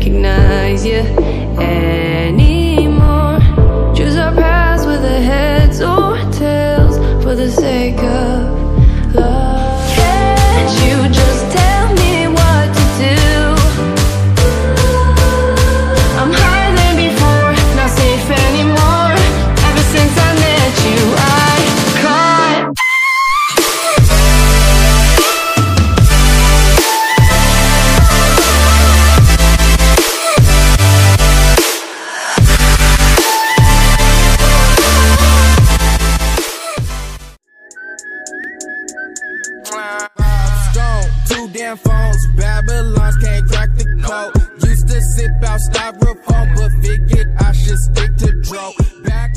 recognize you. Two damn phones, Babylon's can't crack the code. Used to sip out styrofoam, but figured I should stick to dope. Back